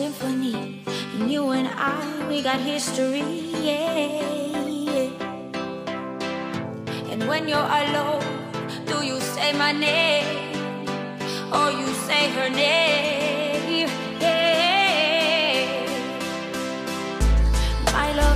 Symphony. And you and I, we got history, yeah. And when you're alone, do you say my name or you say her name? Yeah. My love